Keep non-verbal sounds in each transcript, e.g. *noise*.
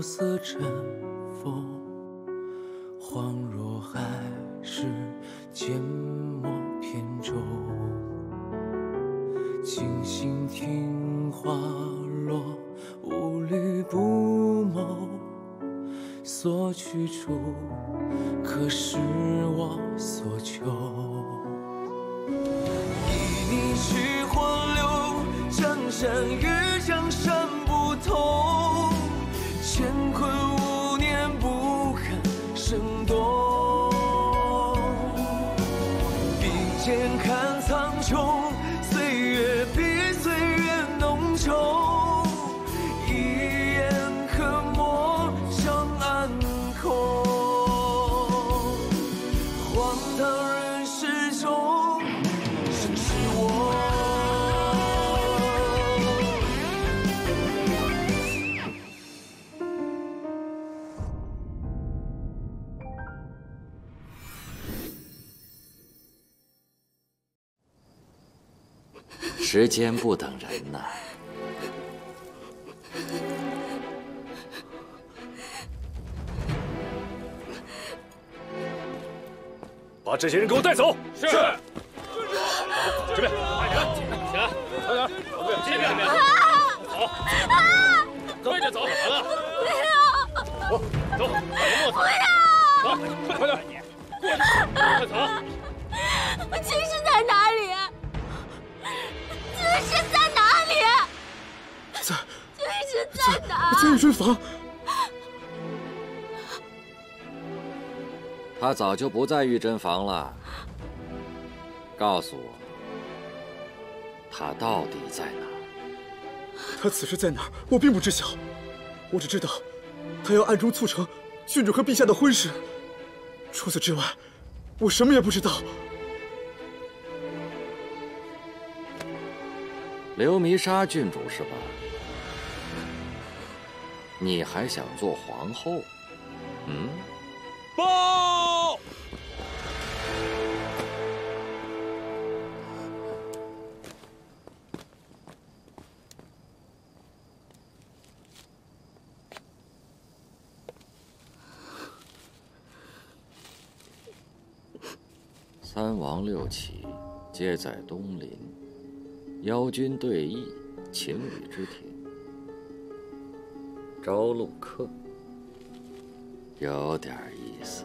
暮色沉浮时间不等人呐。把这些人给我带走。是。这边，快点，起来，快点，这边，这边，走，快点走，完了，走，走，不要，走，快点，快走。我军师在哪里？军师在哪里？在。军师在哪？在御珍房。他早就不在御珍房了。告诉我，他到底在哪？他此时在哪儿？我并不知晓。我只知道，他要暗中促成郡主和陛下的婚事。除此之外，我什么也不知道。刘弥沙郡主是吧？你还想做皇后？嗯？报！三王六起皆在东邻，邀君对弈，情侣之庭。朝露客，有点意思。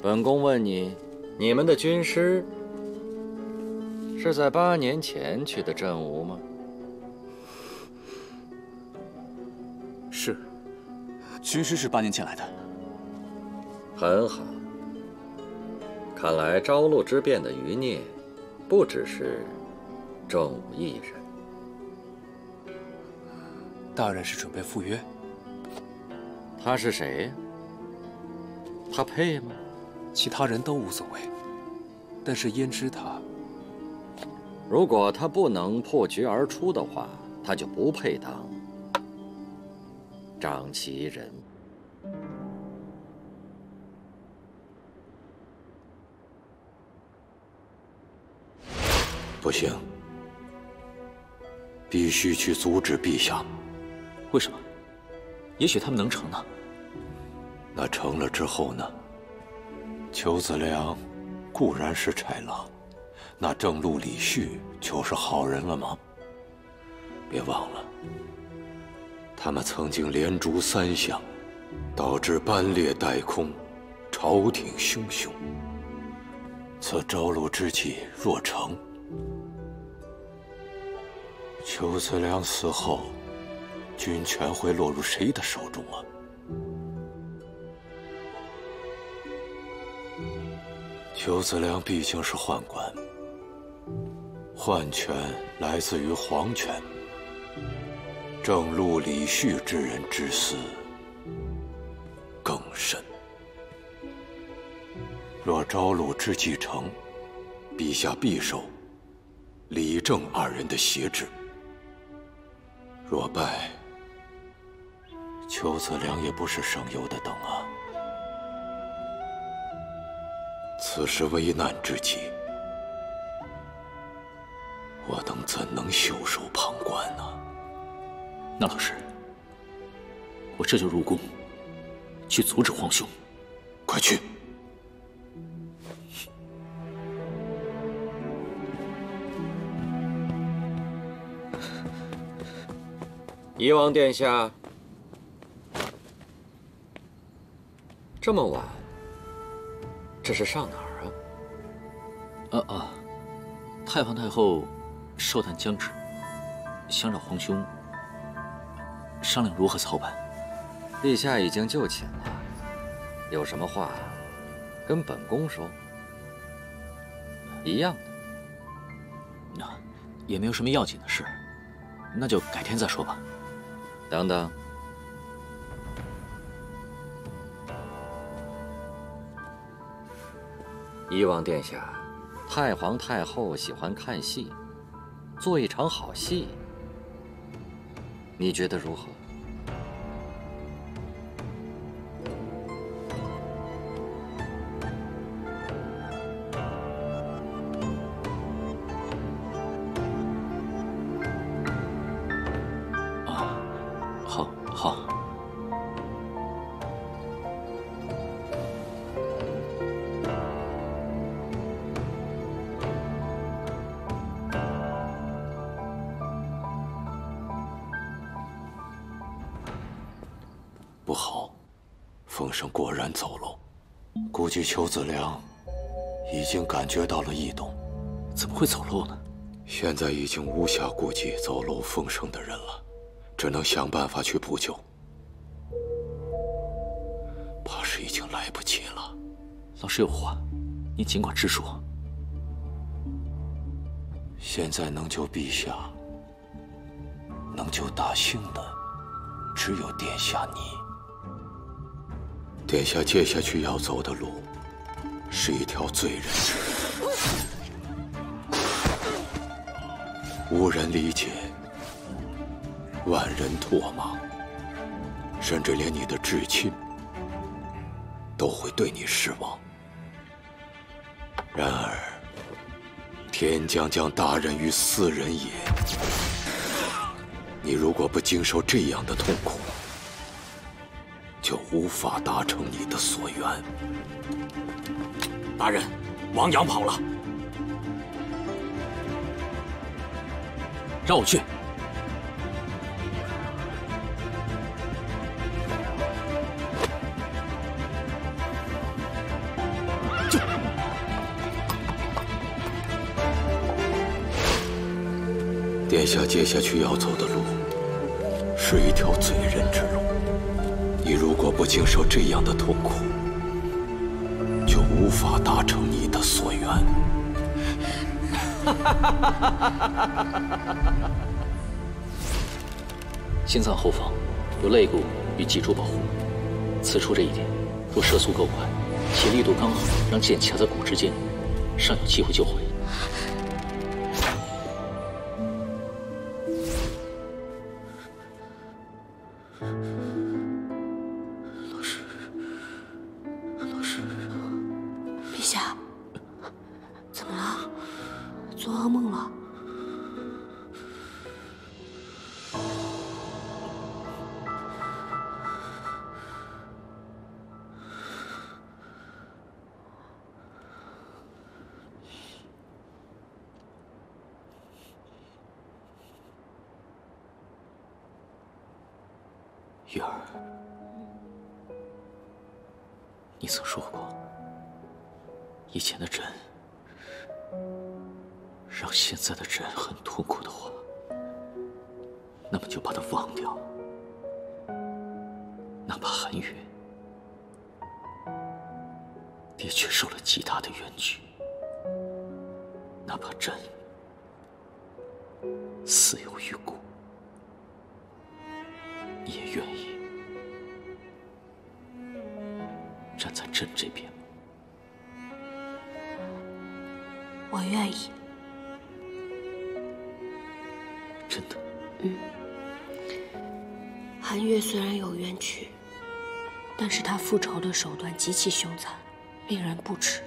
本宫问你，你们的军师是在八年前去的镇吴吗？是，军师是八年前来的。很好。看来朝露之变的余孽，不只是郑武一人。大人是准备赴约？他是谁呀？他配吗？其他人都无所谓，但是胭脂他……如果他不能破局而出的话，他就不配当掌旗人。不行，必须去阻止陛下。为什么？也许他们能成呢。那成了之后呢？裘子良固然是豺狼，那正路、李旭就是好人了吗？别忘了，他们曾经连诛三相，导致班列带空，朝廷汹汹。此朝露之计若成，邱子良死后，军权会落入谁的手中啊？邱子良毕竟是宦官，宦权来自于皇权。郑禄、李旭之人之私更甚。若朝露之计成，陛下必受李郑二人的挟制；若败，邱子良也不是省油的灯啊。此时危难之际，我等怎能袖手旁观呢？那老师，我这就入宫去阻止皇兄。快去！夷王殿下，这么晚，这是上哪儿啊？啊啊！太皇太后寿诞将至，想找皇兄商量如何操办。陛下已经就寝了，有什么话跟本宫说。一样的。那也没有什么要紧的事，那就改天再说吧。等等，夷王殿下，太皇太后喜欢看戏，做一场好戏，你觉得如何？经无暇顾及走漏风声的人了，只能想办法去补救。怕是已经来不及了。老师有话，您尽管直说。现在能救陛下、能救大兴的，只有殿下你。殿下接下去要走的路，是一条罪人之路，无人理解，万人唾骂，甚至连你的至亲都会对你失望。然而，天将降大任于斯人也，你如果不经受这样的痛苦，就无法达成你的所愿。大人，王阳跑了，让我去。殿下接下去要走的路，是一条罪人之路。你如果不经受这样的痛苦，就无法达成你的所愿。*laughs* 心脏后方有肋骨与脊柱保护，此处这一点，若射速够快，且力度刚好，让剑卡在骨之间，尚有机会救回。确受了极大的冤屈，哪怕朕死有余辜。你也愿意站在朕这边吗？我愿意。真的？嗯。韩月虽然有冤屈，但是他复仇的手段极其凶残，令人不齿。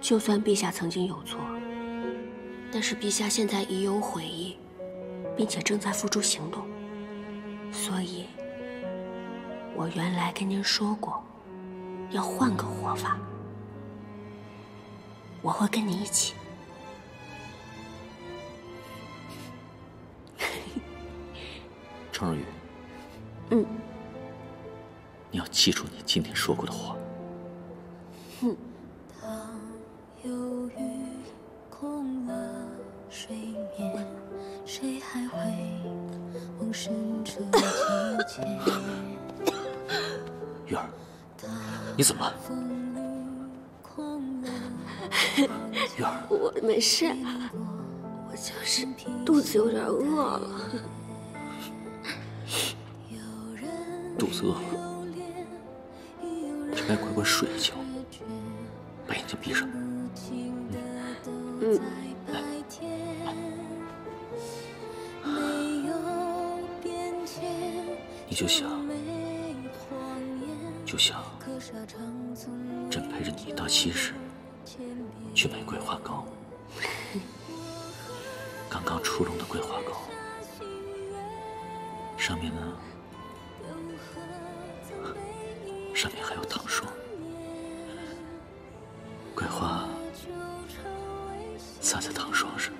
就算陛下曾经有错，但是陛下现在已有悔意。并且正在付诸行动。所以，我原来跟您说过，要换个活法。我会跟你一起。*laughs* 程若雨，嗯，你要记住你今天说过的话。嗯。玉儿，你怎么了？玉儿，我没事，我就是肚子有点饿了。肚子饿了，就该乖乖睡一觉，你就想，就想，朕陪着你到西市去买桂花糕。刚刚出笼的桂花糕，上面呢，上面还有糖霜，桂花洒在糖霜上，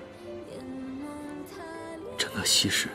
整个西市。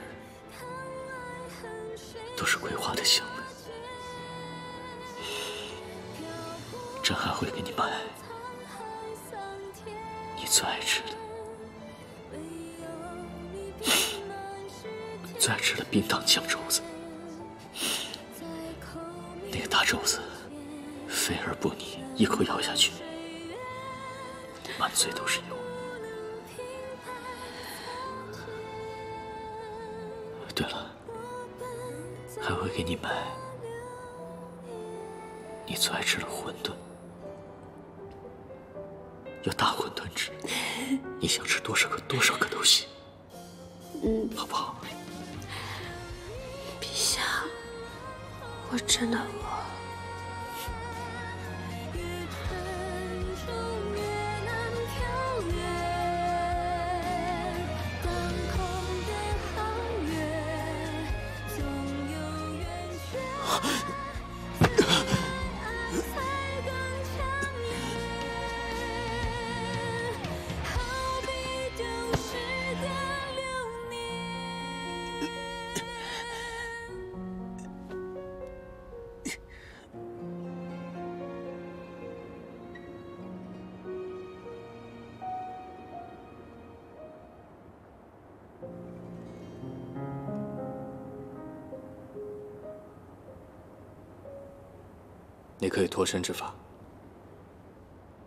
你可以脱身之法，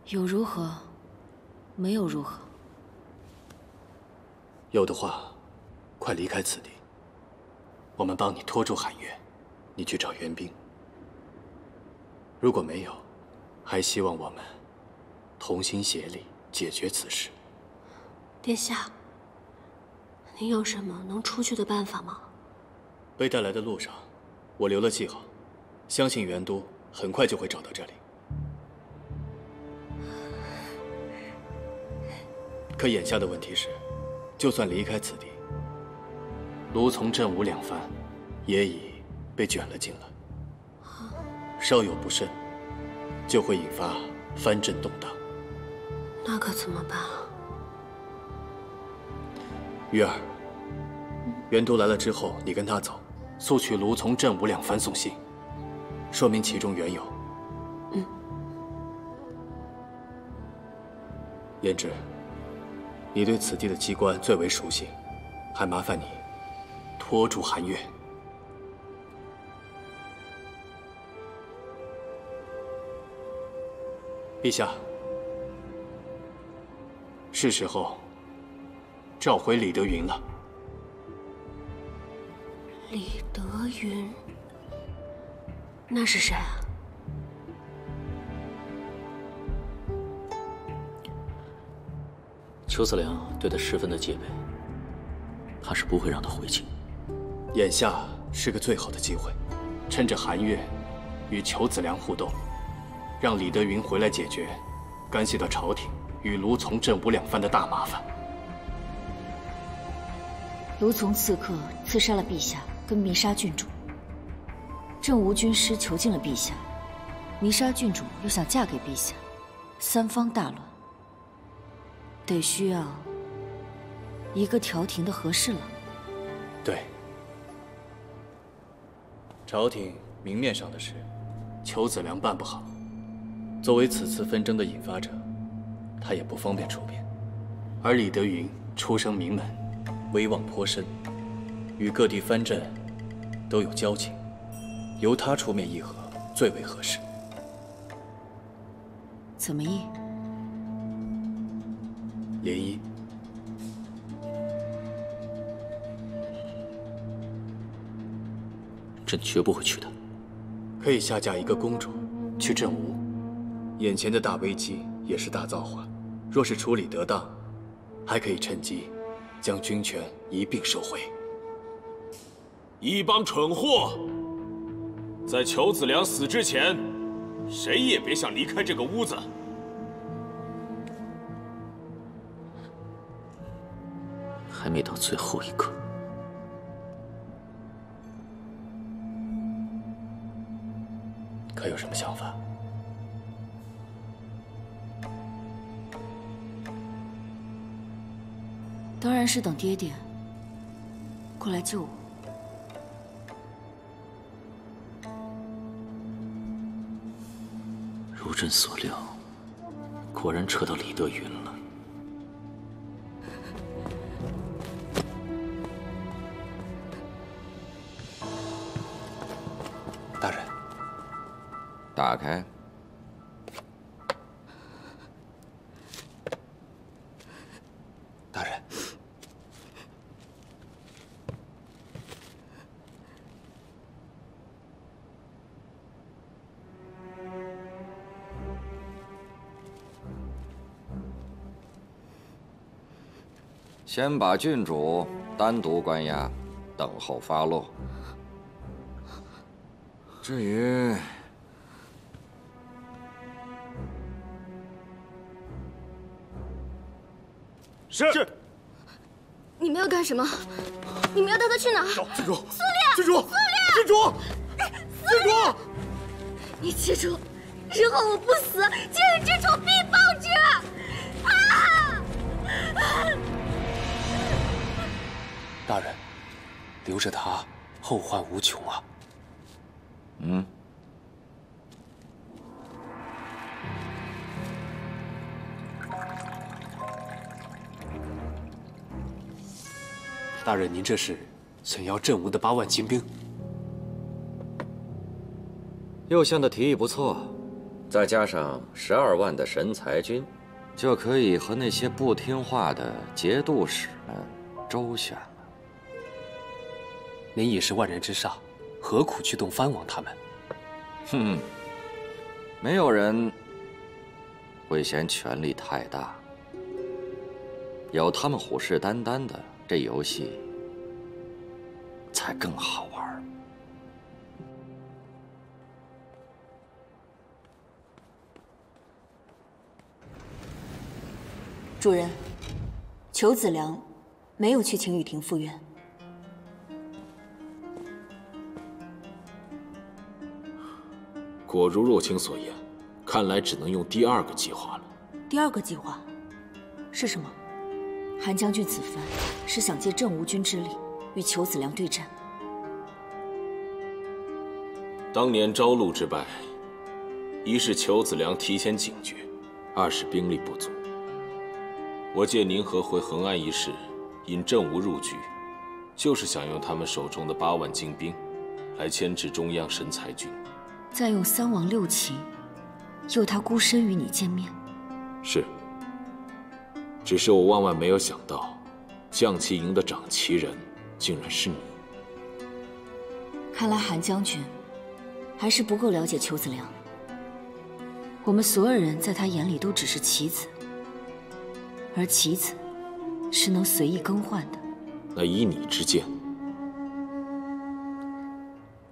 有如何？没有如何？有的话，快离开此地。我们帮你拖住寒月，你去找援兵。如果没有，还希望我们同心协力解决此事。殿下，您有什么能出去的办法吗？被带来的路上，我留了记号，相信元都。很快就会找到这里。可眼下的问题是，就算离开此地，卢从、振武两藩也已被卷了进来。稍有不慎，就会引发藩镇动荡。那可怎么办？玉儿，袁都来了之后，你跟他走，速去卢从、振武两藩送信。说明其中缘由。嗯。胭脂，你对此地的机关最为熟悉，还麻烦你拖住寒月。陛下，是时候召回李德云了。李德云。那是谁啊？裘子良对他十分的戒备，怕是不会让他回京。眼下是个最好的机会，趁着寒月与邱子良互动，让李德云回来解决干系到朝廷与卢从、镇武两藩的大麻烦。卢从刺客刺杀了陛下跟密沙郡主，郑吴军师囚禁了陛下，弥沙郡主又想嫁给陛下，三方大乱，得需要一个调停的和事佬。对，朝廷明面上的事，裘子良办不好。作为此次纷争的引发者，他也不方便出面。而李德云出生名门，威望颇深，与各地藩镇都有交情，由他出面议和最为合适。怎么议？联姻。朕绝不会去的。可以下嫁一个公主去镇吴。眼前的大危机也是大造化，若是处理得当，还可以趁机将军权一并收回。一帮蠢货，在裘子良死之前，谁也别想离开这个屋子。还没到最后一刻。可有什么想法？当然是等爹爹过来救我。如朕所料，果然扯到李德云了。大人，打开。先把郡主单独关押，等候发落。至于……是是。你们要干什么？你们要带他去哪？郡主，苏烈，郡主，苏烈，郡主，郡主，你记住，日后我不死，今日之仇必报之。留着他，后患无穷啊。嗯。大人，您这是怎要镇吴的八万精兵？右相的提议不错，再加上十二万的神才军，就可以和那些不听话的节度使们周旋了。您已是万人之上，何苦去动藩王他们？哼，没有人会嫌权力太大，有他们虎视眈眈的。这游戏才更好玩。主人，裘子良没有去晴雨亭赴约。果如若清所言，看来只能用第二个计划了。第二个计划是什么？韩将军此番是想借郑无军之力与裘子良对战。当年朝露之败，一是裘子良提前警觉，二是兵力不足。我借宁河回恒安一事，引郑吴入局，就是想用他们手中的八万精兵，来牵制中央神裁军，再用三王六旗，诱他孤身与你见面。是。只是我万万没有想到，将旗营的掌旗人竟然是你。看来韩将军还是不够了解邱子良。我们所有人在他眼里都只是棋子，而棋子是能随意更换的。那依你之见，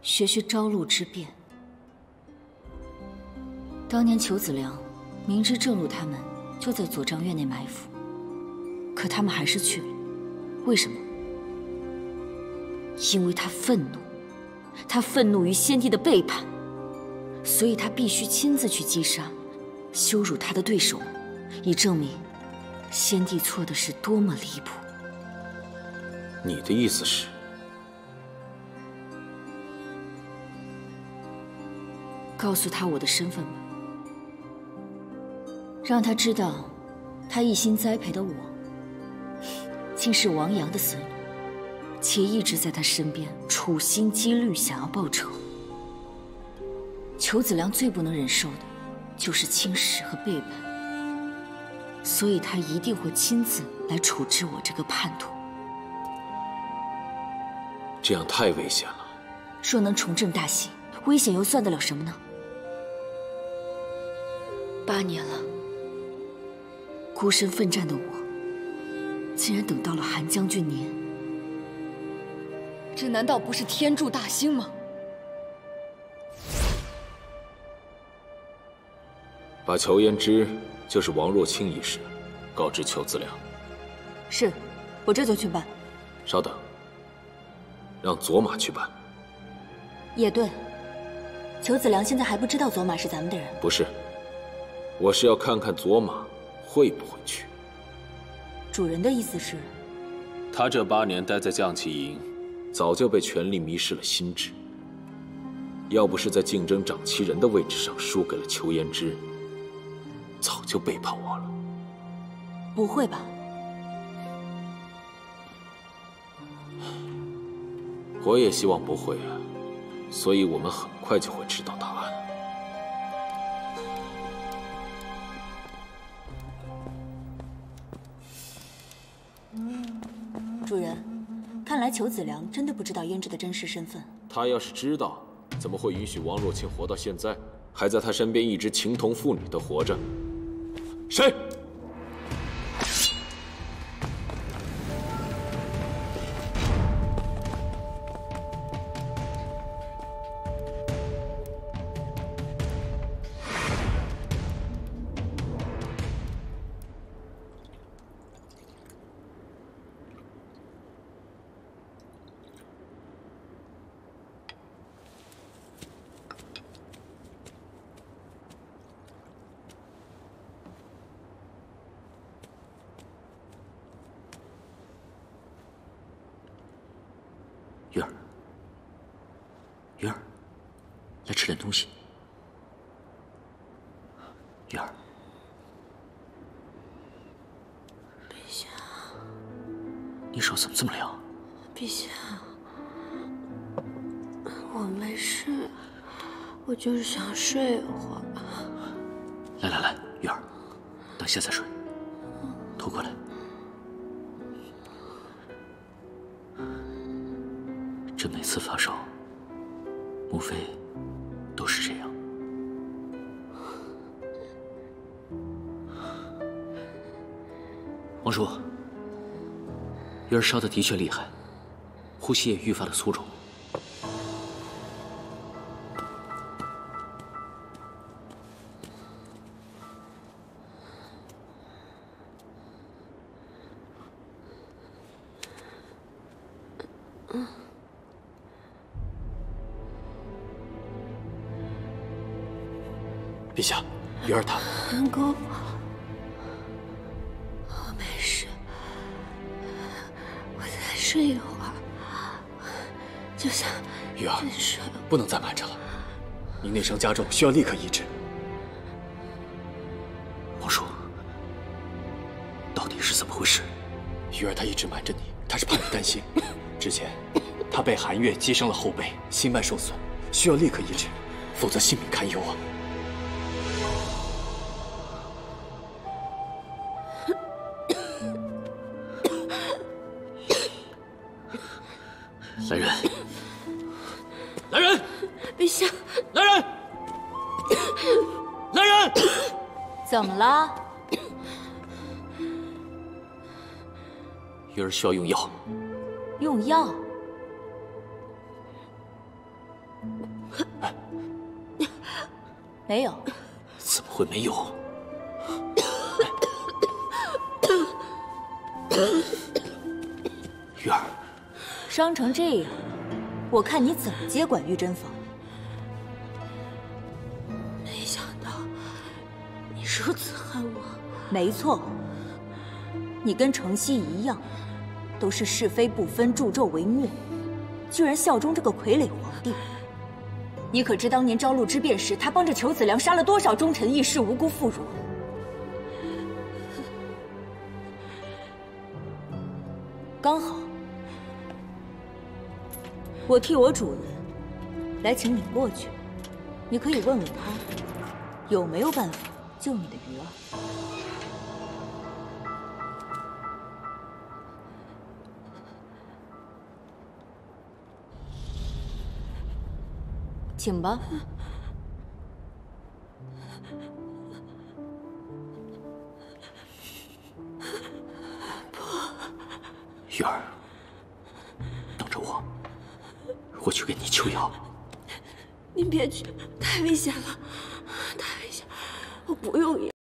学学朝露之变。当年裘子良明知郑路他们就在左帐院内埋伏。可他们还是去了，为什么？因为他愤怒，他愤怒于先帝的背叛，所以他必须亲自去击杀、羞辱他的对手们，以证明先帝错的是多么离谱。你的意思是？告诉他我的身份吧，让他知道，他一心栽培的我，竟是王阳的孙女，且一直在他身边处心积虑想要报仇。裘子良最不能忍受的，就是轻视和背叛，所以他一定会亲自来处置我这个叛徒。这样太危险了。若能重振大兴，危险又算得了什么呢？八年了，孤身奋战的我，竟然等到了韩将军您。这难道不是天助大兴吗？把裘言之就是王若清一事告知裘子良。是，我这就去办。稍等，让左马去办。也对，裘子良现在还不知道左马是咱们的人。不是。我是要看看左马会不会去。主人的意思是，他这八年待在将旗营，早就被权力迷失了心智。要不是在竞争掌旗人的位置上输给了裘言之，早就背叛我了。不会吧？我也希望不会啊，所以我们很快就会知道答案。主人，看来裘子良真的不知道胭脂的真实身份。他要是知道，怎么会允许王若清活到现在，还在他身边一直情同父女的活着？谁？来吃点东西。玉儿，陛下，你手怎么这么凉？陛下，我没事，我就是想睡一会儿。来来来，玉儿，等下再睡。鱼儿烧的的确厉害，呼吸也愈发的粗重。陛下，鱼儿她能够，睡一会儿，就像雨儿。不能再瞒着了，你内伤加重，需要立刻医治。王叔，到底是怎么回事？雨儿她一直瞒着你，她是怕你担心。*laughs* 之前，她被寒月击伤了后背，心脉受损，需要立刻医治，否则性命堪忧啊！儿需要用药。用药？没有。怎么会没有？玉儿，伤成这样，我看你怎么接管玉珍坊。没想到你如此恨我。没错，你跟程曦一样，都是是非不分、助纣为虐，居然效忠这个傀儡皇帝。你可知当年朝露之变时，他帮着裘子良杀了多少忠臣义士、无辜妇孺？刚好，我替我主人来请你过去，你可以问问他，有没有办法救你的请吧。玉儿，等着我，我去给你求药。您别去，太危险了，太危险！我不用药。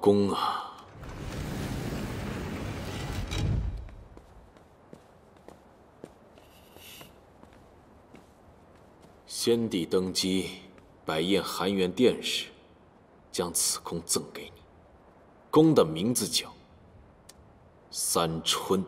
宫啊！先帝登基，摆宴含元殿时，将此宫赠给你。宫的名字叫三春。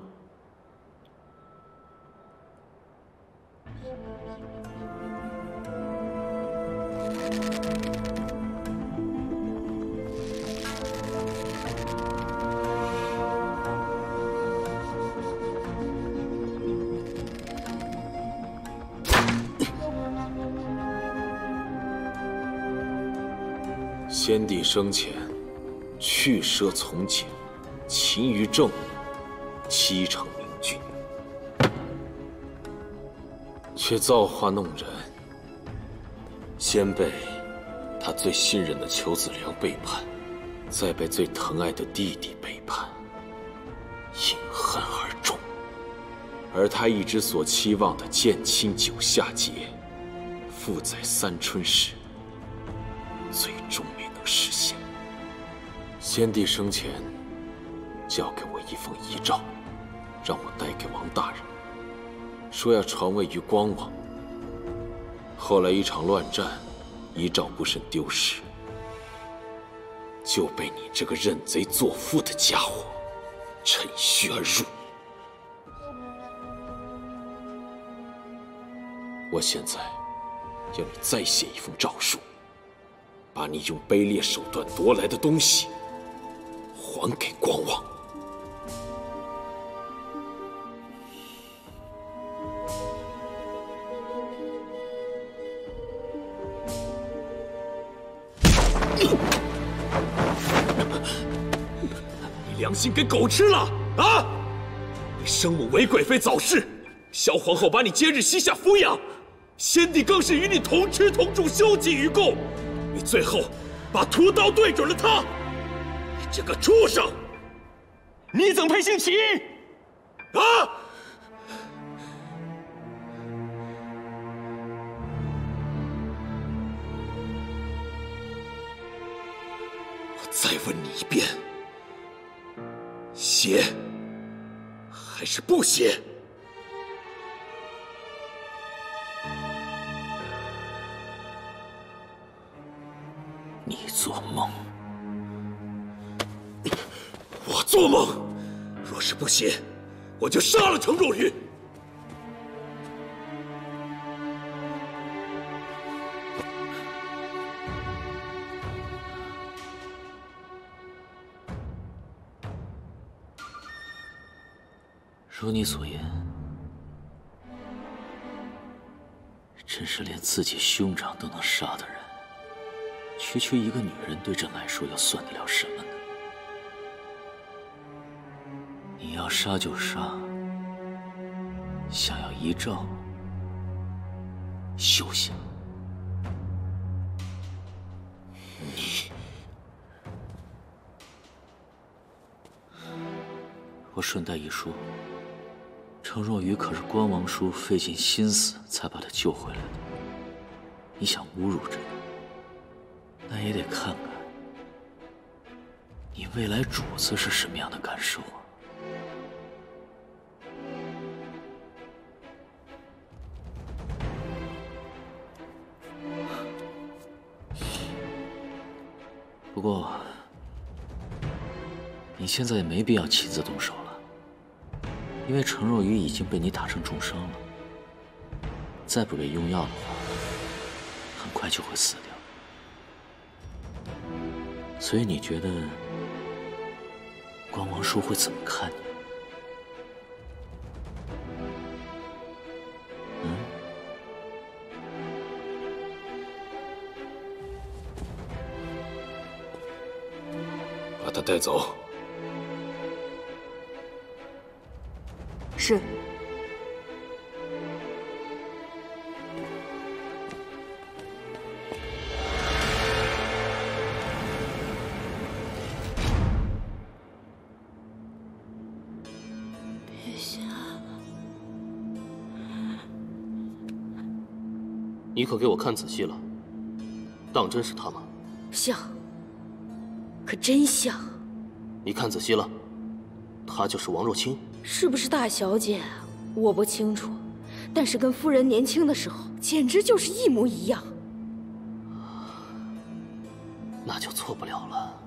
生前去奢从简，勤于政务，七成明君，却造化弄人，先被他最信任的裘子良背叛，再被最疼爱的弟弟背叛，因恨而终。而他一直所期望的建清九夏节，复在三春时，实现。先帝生前交给我一封遗诏，让我带给王大人，说要传位于光王。后来一场乱战，遗诏不慎丢失，就被你这个认贼作父的家伙趁虚而入。我现在要你再写一封诏书，把你用卑劣手段夺来的东西还给光王。你良心给狗吃了啊！你生母韦贵妃早逝，萧皇后把你接日西夏抚养。先帝更是与你同吃同住，休戚与共。你最后把屠刀对准了他，你这个畜生！你怎配姓齐？啊！我再问你一遍：写还是不写？做梦！我做梦！若是不信，我就杀了程若愚。如你所言，真是连自己兄长都能杀的人，区区一个女人对朕来说又算得了什么呢？你要杀就杀，想要遗诏，休想！你，我顺带一说。程若愚可是关王叔费尽心思才把他救回来的。你想侮辱朕，那也得看看你未来主子是什么样的感受啊！不过，你现在也没必要亲自动手了。因为程若愚已经被你打成重伤了，再不给用药的话，很快就会死掉。所以你觉得关王叔会怎么看你？嗯？把他带走。是。可给我看仔细了，当真是他吗？像，可真像。你看仔细了，他就是王若清。是不是大小姐，我不清楚，但是跟夫人年轻的时候简直就是一模一样。那就错不了了。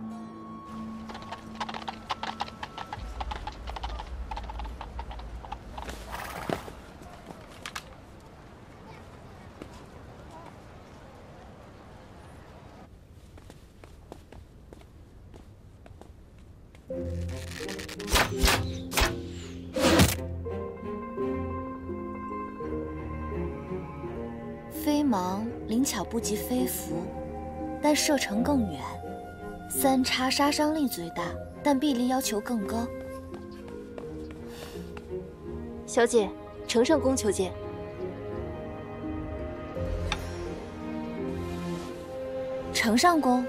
及飞符，但射程更远；三叉杀伤力最大，但臂力要求更高。小姐，承上宫求见。承上宫。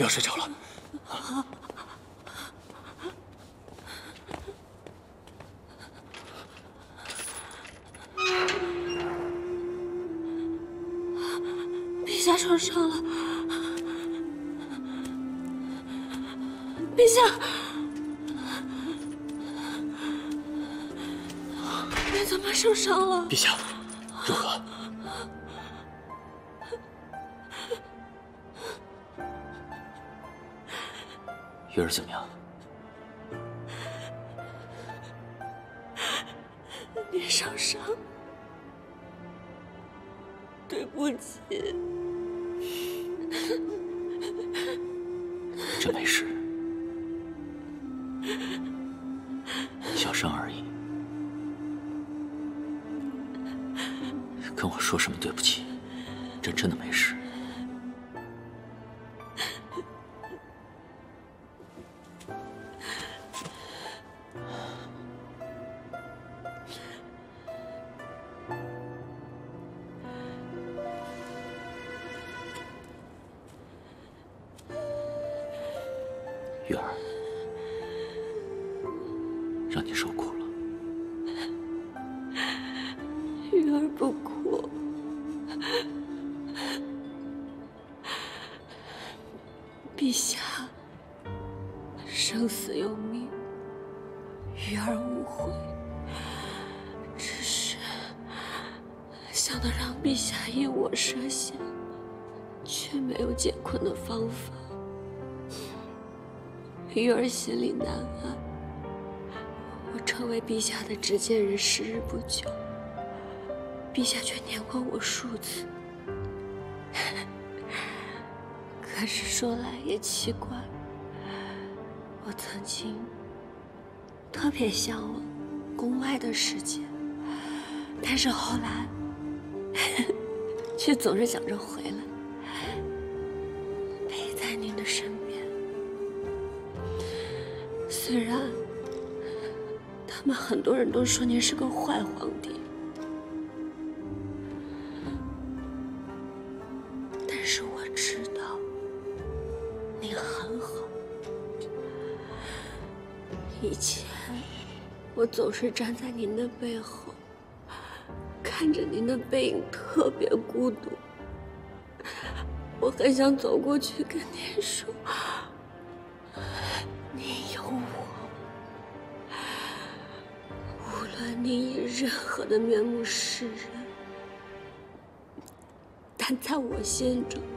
不要睡着了。陛下受伤了，陛下，你怎么受伤了？陛下，如何？玉儿怎么样？你受伤，对不起。这没事，小伤而已。跟我说什么对不起？这真的没事。解困的方法。玉儿心里难安。我成为陛下的执剑人时日不久，陛下却念过我数次。*laughs* 可是说来也奇怪，我曾经特别向往宫外的世界，但是后来 *laughs* 却总是想着回来，您的身边。虽然他们很多人都说您是个坏皇帝。但是我知道您很好。以前我总是站在您的背后，看着您的背影，特别孤独。我很想走过去跟您说：“您有我。”无论您以任何的面目示人，但在我心中。*laughs*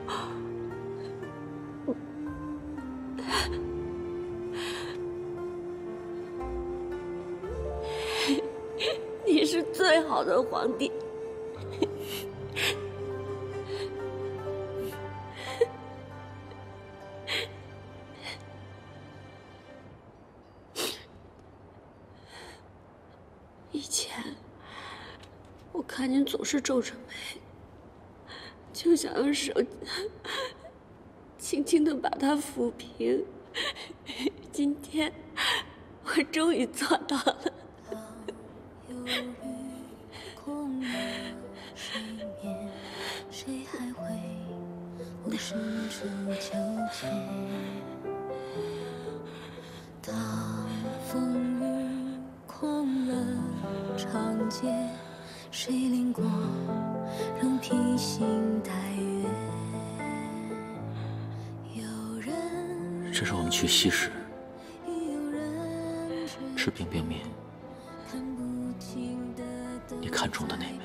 你是最好的皇帝，看您总是皱着眉，就想用手轻轻的把它抚平。今天我终于做到了。当风雨空了长街，谁淋过，仍披星戴月。这是我们去西市吃冰冰面，你看中的那枚。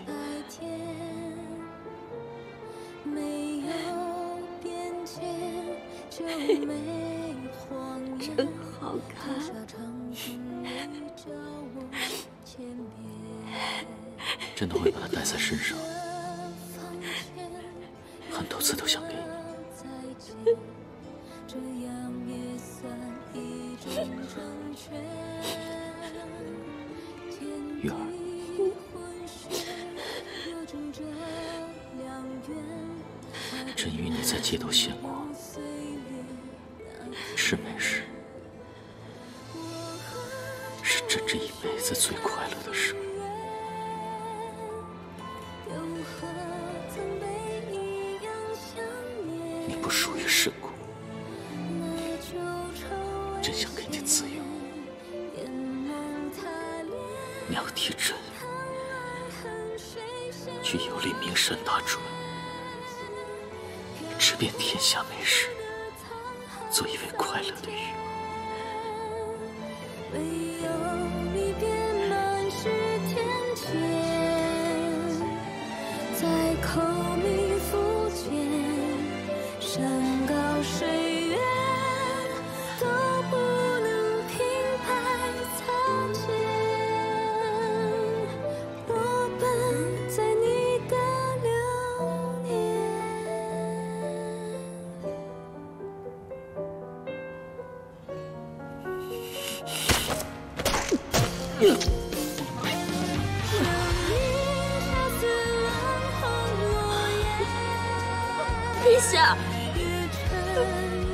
真的会把它带在身上，很多次都想给你。*laughs* 玉儿，朕与你在街头见过。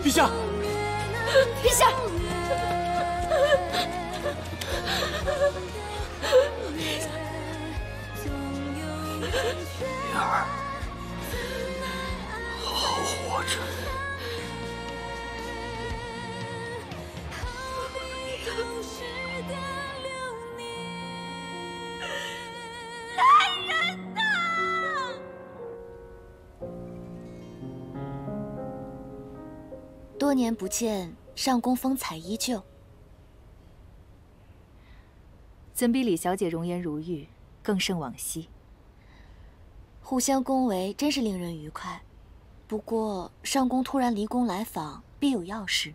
陛下陛下，女儿好活着。多年不见，上宫风采依旧。怎比李小姐容颜如玉，更胜往昔？互相恭维，真是令人愉快。不过上宫突然离宫来访，必有要事。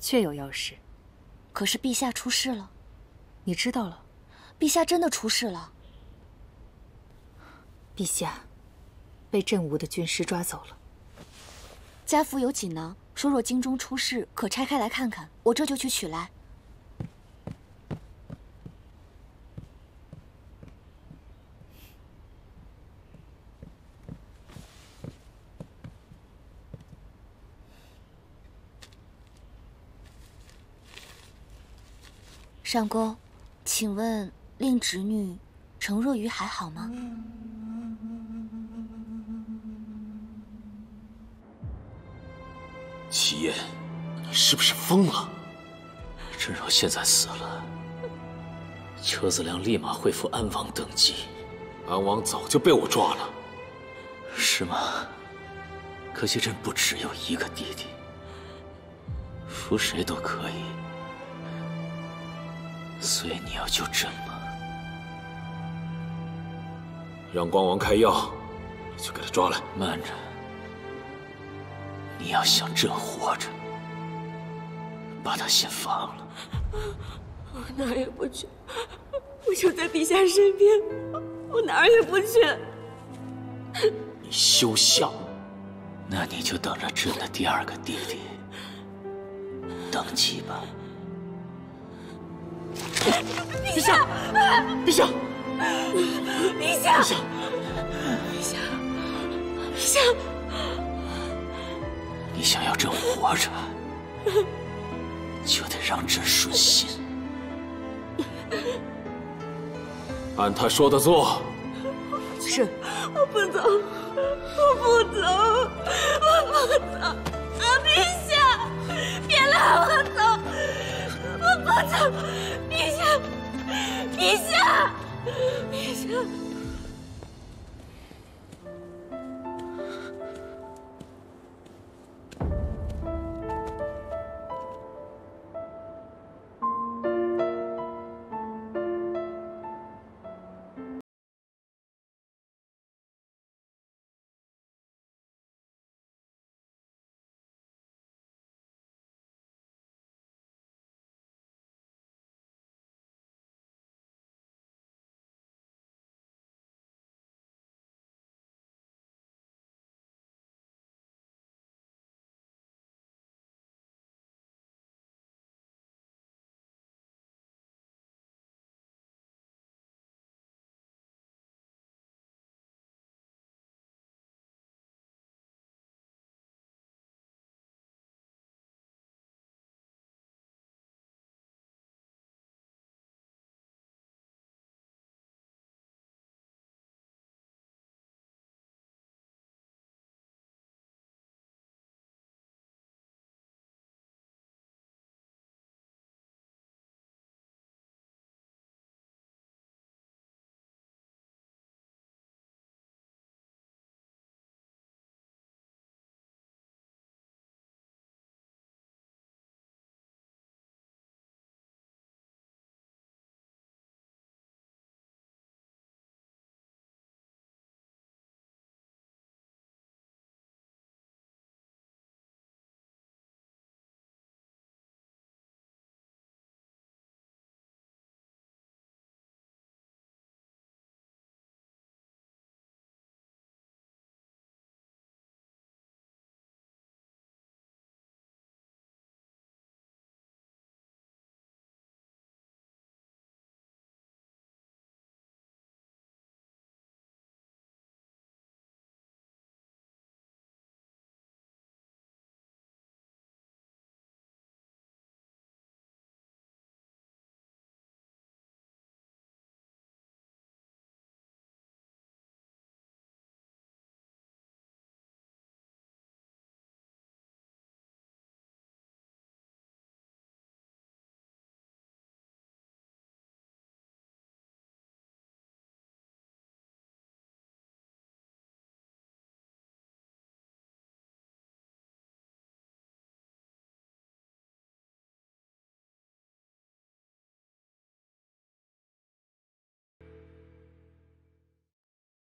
确有要事，可是陛下出事了。你知道了？陛下真的出事了。陛下被镇吴的军师抓走了。家父有锦囊，说若京中出事，可拆开来看看。我这就去取来。上公，请问令侄女程若愚还好吗？齐燕，你是不是疯了？朕若现在死了，邱子良立马恢复安王等级。安王早就被我抓了，是吗？可惜朕不只有一个弟弟，扶谁都可以。所以你要救朕吗？让光王开药，你去给他抓来。慢着，你要想朕活着，把他先放了。我哪儿也不去，我就在陛下身边，我哪儿也不去。你休想！那你就等着朕的第二个弟弟登基吧。陛下，陛下，陛下，陛下，陛下，你想要朕活着，就得让朕顺心。按他说的做。是，我不走，我不走，我不走！啊，陛下，别拉我走，我不走！陛下，陛下，陛下。